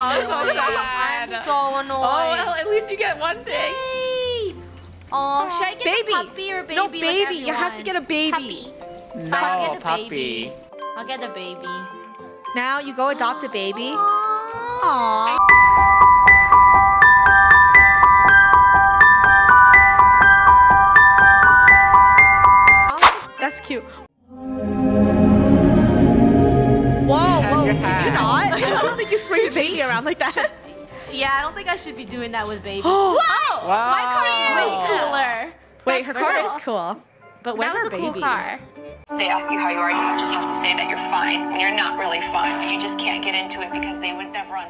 Oh, so sad I'm so annoyed. Oh, well, at least you get one thing. Yay! Oh, should I get Baby. a puppy or baby? No, like baby. you have to get a baby. Puppy. No, I'll get a puppy. baby. I'll get a baby. Now you go adopt a baby. Aww. Aww. That's cute. Whoa, your can you hat? not? I don't think you swing a baby around like that. Yeah, I don't think I should be doing that with babies. wow! Wow. My car is way cooler. Wait, her car cool. is cool. But where's that our was a babies? cool car. They ask you how you are, you just have to say that you're fine when you're not really fine, you just can't get into it because they would never understand.